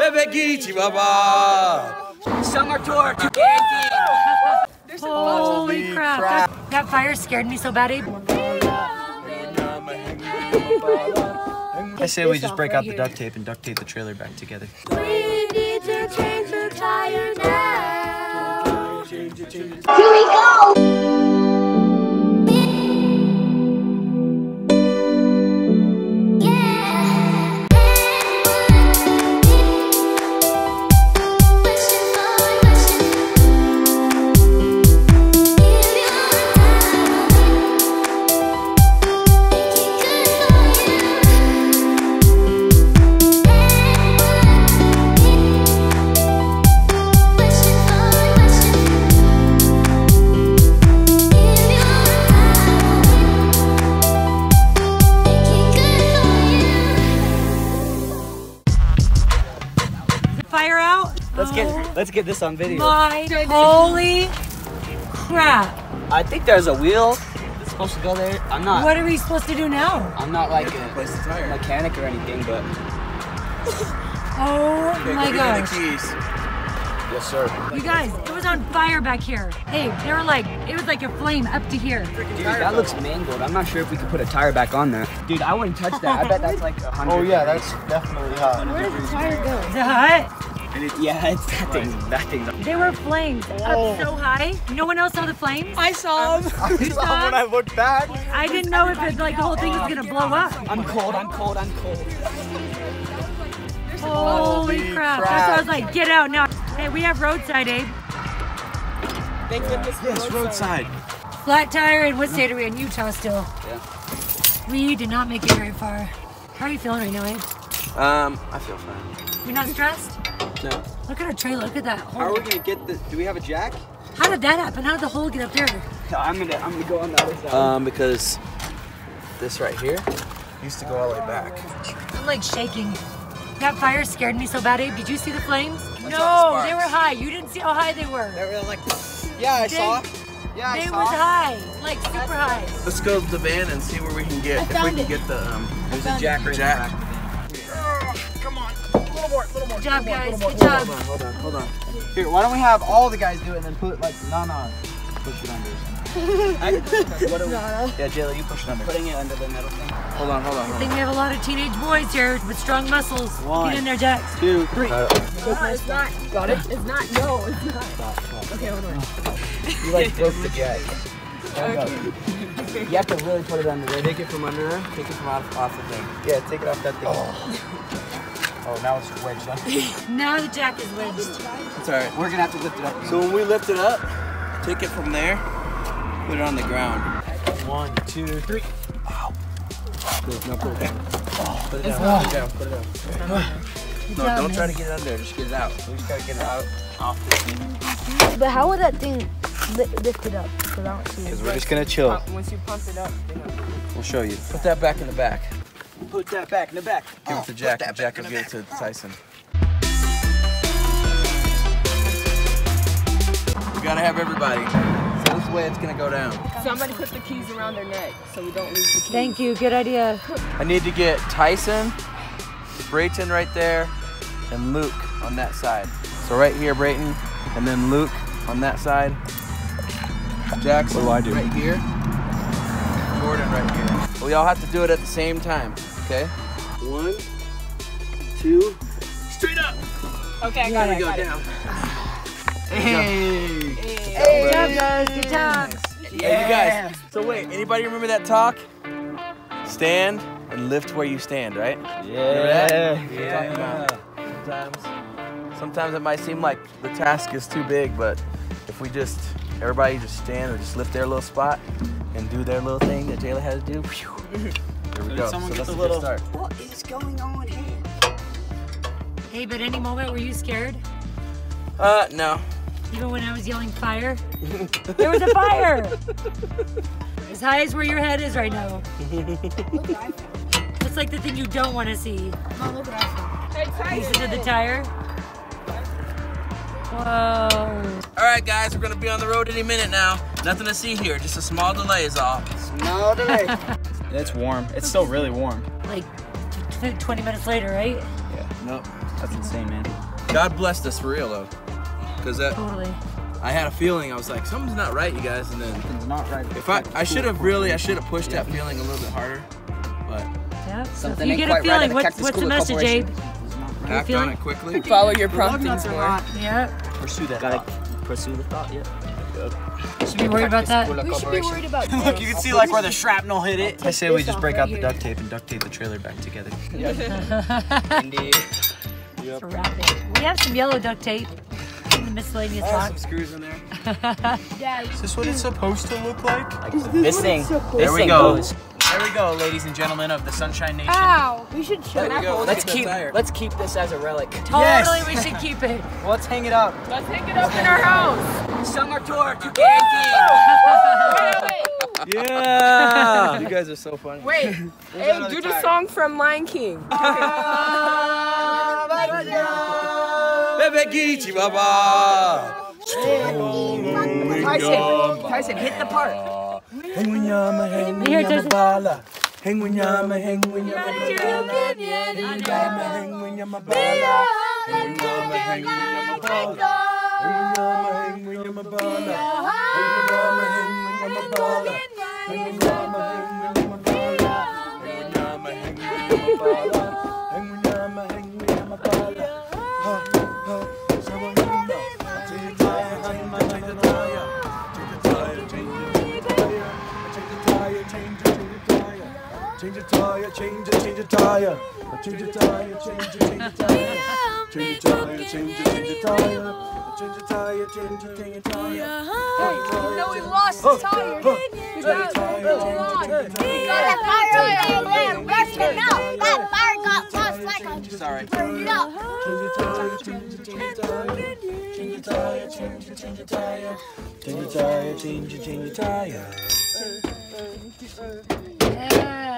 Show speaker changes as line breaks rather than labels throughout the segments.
Bebegichi Baba.
Summer tour to
Holy crap. That, that fire scared me so bad, Abe.
I say we just break out the duct tape and duct tape the trailer back together.
We need to change the tire now. Here we go.
Let's get this on video.
My holy crap.
I think there's a wheel that's supposed to go there. I'm not
What are we supposed to do now?
I'm not like a mechanic or anything, but
Oh my gosh.
keys.
yes sir.
You guys, it was on fire back here. Hey, they were like, it was like a flame up to here.
Dude, that looks mangled. I'm not sure if we could put a tire back on there. Dude, I wouldn't touch that. I bet that's like a hundred.
Oh yeah, that's definitely hot.
Where does the tire go? Is it hot?
Yeah, it's that thing. That thing's.
They were flames up so high. No one else saw the flames?
I saw him.
You saw?
them when I looked back.
I didn't know if it, like the whole thing was gonna blow up.
I'm cold. I'm cold. I'm cold.
Holy crap. That's why I was like, get out now. Hey, we have roadside, Abe.
Thank goodness for
Yes, roadside.
Flat tire, and what state are we in? Utah still.
Yeah.
We did not make it very far. How are you feeling right now, Abe?
Um, I feel fine.
You're not stressed?
No.
Look at our trailer. Look at that
How are we gonna get the? Do we have a jack?
How did that happen? How did the hole get up there?
I'm gonna. I'm gonna go on the other side.
Um, because this right here used to go all the way back.
I'm like shaking. That fire scared me so bad, Abe. Did you see the flames?
saw the
no,
sparks.
they were high. You didn't see how high they were.
They were like, yeah, I
They-
saw. Yeah, I
They
saw.
was high, like super high.
Let's go to the van and see where we can get, if we can get the, um,
There's a jack right
Jack.
in the back of the van.
Good job, guys. Good job.
Hold on, hold on. Here, why don't we have all the guys do it and then put like Nana push it under. I, what do we, yeah, Jayla, you push it under. Putting it under the metal thing.
Hold on, hold on,
I
hold
think we have a lot of teenage boys here with strong muscles.
One.
Get in there, Jax.
Two, three.
Uh, it's not. Got it? It's not. No, it's not. Okay, hold on.
You like broke the jack. There we go. You have to really put it under there.
Take it from under there. Take it from off, off the thing.
Yeah, take it off that thing. Oh, Oh, now it's wedged up.
Now the jack is wedged.
It's all right.
We're gonna have to lift it up.
So when we lift it up, take it from there, put it on the ground.
One, two, three.
Good, no, put it down. Put it down, put it down, put it down. No, don't try to get it under just get it out.
We just gotta get it out off this thing.
But how would that thing li- lift it up? Because I don't see it.
Because we're just gonna chill.
Once you pump it up, you know.
We'll show you.
Put that back in the back.
Put that back in the back.
Give it to oh, Jack, and Jack will give it to Tyson. We gotta have everybody. So this way it's gonna go down.
Somebody put the keys around their neck so we don't lose the keys.
Thank you. Good idea.
I need to get Tyson, Braeton right there, and Luke on that side. So right here, Braeton, and then Luke on that side. Jackson
What do I do?
right here. Jordan right here. We all have to do it at the same time, okay? One, two, straight up.
Okay, I got it. I
Go
got it.
down.
Hey!
Good job, guys. Good job.
Hey, you guys. So wait, anybody remember that talk? Stand and lift where you stand, right? Yeah. Yeah. We were talking about Sometimes, sometimes it might seem like the task is too big, but if we just, everybody just stand or just lift their little spot and do their little thing that Jayla had to do, phew, there we
Did
go.
someone
so
get
that's
the
a good
little-
start.
What is going on here?
Hey, but any moment were you scared?
Uh, no.
Even when I was yelling fire? there was a fire! As high as where your head is right now. It's like the thing you don't want to see.
Mom, look what I found.
Pieces of the tire. Whoa.
All right, guys, we're gonna be on the road any minute now. Nothing to see here, just a small delay is all.
No delay. it's warm. It's still really warm.
Like t- t- 20 minutes later, right?
Yeah.
Nope.
That's insane, man.
God blessed us for real though, because that
Totally.
I had a feeling I was like something's not right, you guys, and then
It's not right.
if I I should have really I should have pushed that feeling a little bit harder, but
Yeah. So
Something
you
ain't
get a
quite right
feeling,
the
what's, what's the message, Abe?
Corporation.
act on
feeling-
it quickly.
Follow your promptings more.
Yeah.
Pursue that. Gotta pursue the thought. Yeah.
Should be worried about that.
We should be worried about
Look, you can see like where the shrapnel hit it. I say we just break out the duct tape and duct tape the trailer back together. Indeed.
To. We have some yellow duct tape in the miscellaneous box.
screws in there there.
Is this what it's supposed to look like?
like This thing. This
There we
thing
go.
goes. There we go, ladies and gentlemen of the Sunshine Nation.
Ow! We should show
There we go.
Let's keep let's keep this as a relic.
Totally, we should keep it.
Let's hang it up.
Let's hang it up in our house.
Summer tour to Yankee.
Yeah. you guys are so funny.
Wait, hey, do the song from Lion King.
Bebe Geechee Baba.
Tyson, Tyson, hit the part.
Hang when yama, hang when
Here,
yama
Tyson.
bala. Hang when yama, hang when yama bala. Hang when yama, hang when yama bala. Hang when yama, hang when yama bala. Hang when yama, hang when yama bala. Hang when yama, hang when yama bala. Hang when yama, hang when yama bala. Hang when yama, hang when yama bala. Hang when yama, hang when yama bala. Ha, ha, Change a tire, change a change a tire. Change a tire, change a change a tire. Change a tire, change a change a tire. Change tire, change change tire.
No, we lost the tire.
We got
that tire over there. Where's? That tire got lost like a.
Sorry. Change a tire, change a change tire. Change a tire, change a change tire. Change a tire, change a change tire. Yeah.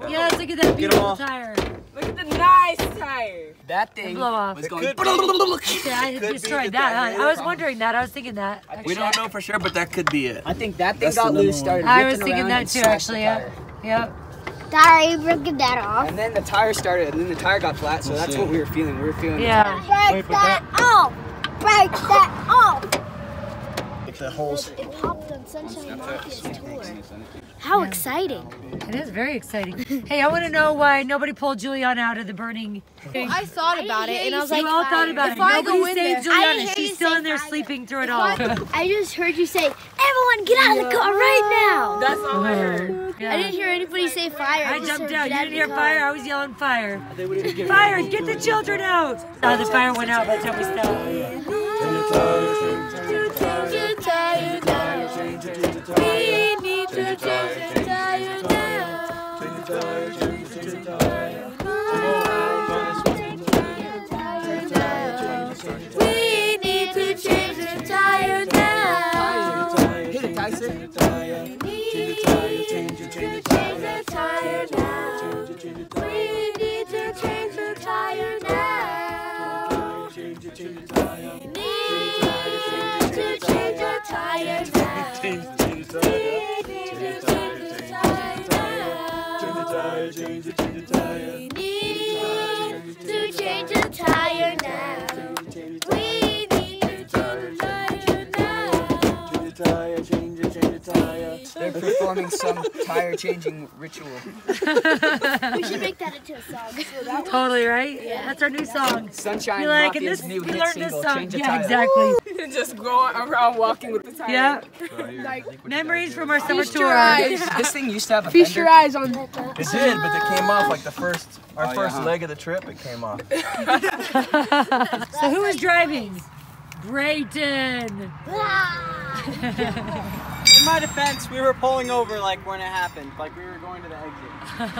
Yes. Yes, look at that beautiful tire.
Look at the nice tire.
That thing
Blow off.
was going.
Yeah, I destroyed that. Huh? I was wondering that. I was thinking that.
We don't know for sure, but that could be it.
I think that thing
That's the
got loose, started
I was thinking that too,
smashed the
actually. Yeah.
tire.
Yep.
Dad, are you breaking that off?
And then the tire started, and then the tire got flat, so that's what we were feeling. We were feeling.
Yeah.
Break that off. Break that off.
The holes.
It popped on Sunshine Market's tour. How exciting.
It is very exciting. hey, I want to know why nobody pulled Juliana out of the burning.
I thought about it and I was like,
you all thought about it.
if I
Nobody saved
there-
Juliana. She's still in there
fire.
sleeping through it all.
I just heard you say, everyone get out of the car right now.
That's all I heard.
Yeah.
I didn't hear anybody say fire.
I
just
jumped out. You didn't hear fire. I was yelling fire. Fire! Get the children out! Oh, the fire went out by the time we stopped.
We need to change the tire now. Change a tire, change a tire now. We need to change the tire now. We need to change the tire now.
They're performing some tire changing ritual.
We should make that into a song.
Totally, right? Yeah. That's our new song.
Sunshine
We like, and
Mafia's
this,
new
we
hit
learned
single,
this song.
Change the
Yeah,
Tire.
exactly.
Just going around walking with the tire.
Yeah. like, Memories from our summer tour.
eyes.
This thing used to have a
Feast your eyes on
It did, but it came off like the first, our oh, first leg of the trip. It came off.
So who was driving? Braeton.
In my defense, we were pulling over like when it happened, like we were going to the exit.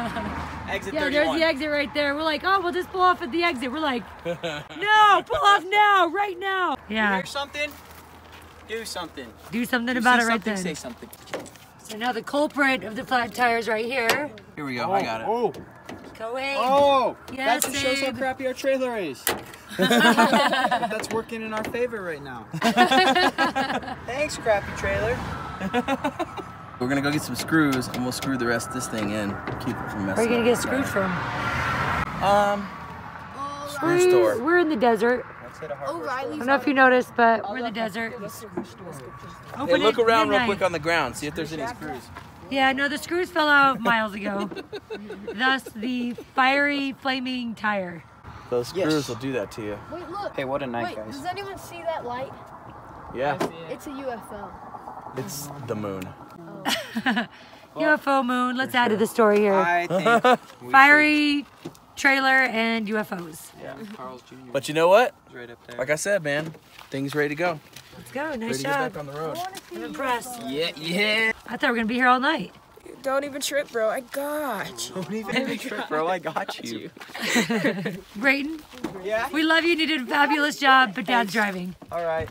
Exit
Yeah,
31.
there's the exit right there. We're like, oh, we'll just pull off at the exit. We're like, no, pull off now, right now. Yeah,
Hear something? Do something.
do something
You
about
see
it right
something,
then.
Say something.
So now the culprit of the flat tires right here.
Here we go. Oh, I got it.
Oh,
Go away.
oh,
yes,
that shows how crappy our trailer is. that's working in our favor right now. Thanks, crappy trailer.
We're gonna go get some screws and we'll screw the rest of this thing in. Keep it from messing
Where are you gonna get screwed from?
Um, screw
We-
store.
We're in the desert.
O'Reilly's.
I don't know if you noticed, but we're in the desert.
Hey,
Open
look
at
around real quick on the ground. See if there's any screws.
Yeah, no, the screws fell out miles ago. Thus, the fiery, flaming tire.
Those
Yes.
screws will do that to you.
Wait, look.
Hey, what a night,
Wait,
guys.
does anyone see that light?
Yeah,
It's a UFO.
It's the moon.
UFO moon. Let's add to the story here.
I think we
Fiery trailer and UFOs.
should- Carl's Jr.
But you know what?
right up there.
Like I said, man, things ready to go.
Let's go.
Ready
Nice
to get
job.
back on the road.
I'm impressed.
Yeah, yeah.
I thought we were gonna be here all night.
Don't even trip, bro. I got you.
Don't even trip, bro. I got you.
Braeton,
Yeah.
we love you. You did a fabulous job, but Dad's driving.
All right.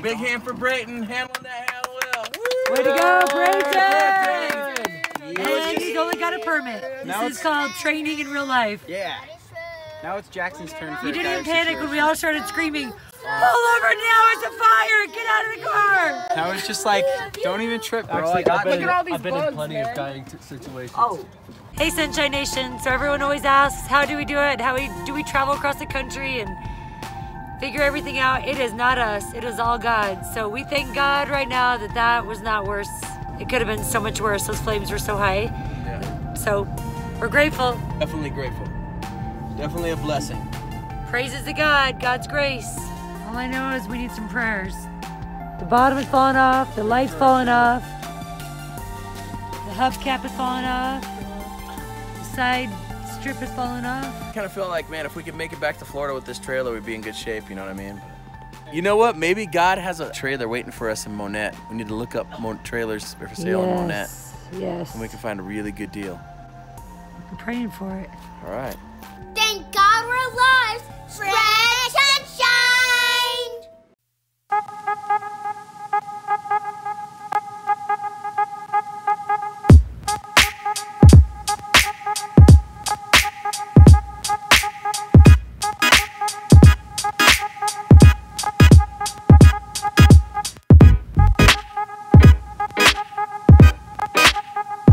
Big hand for Braeton, handling that hell well.
Way to go, Braeton! And he's only got a permit.
Now
This is called training in real life.
Yeah. Now it's Jackson's turn for
You
a
didn't even
dire
panic when we all started screaming, Pull over now, it's a fire! Get out of the car!
Now it's just like, don't even trip, bro. I
Actually,
got
I've been,
you.
in,
all these
I've been in plenty
man.
of dying situations.
Oh.
Hey, Sunshine Nation. So everyone always asks, how do we do it? How we, do we travel across the country and figure everything out? It is not us. It is all God. So we thank God right now that that was not worse. It could have been so much worse. Those flames were so high.
Yeah,
So we're grateful.
definitely grateful. Definitely a blessing.
Praises to God, God's grace. All I know is we need some prayers. The bottom is falling off, the light's falling off, the hubcap is falling off, the side strip is falling off.
Kind of feel like, man, if we could make it back to Florida with this trailer, we'd be in good shape. You know what I mean? You know what? Maybe God has a trailer waiting for us in Monette. We need to look up Mo- trailers for sale in Monette,
yes, yes.
and we can find a really good deal.
I'm praying for it.
All right.
Thank God we're alive. Spread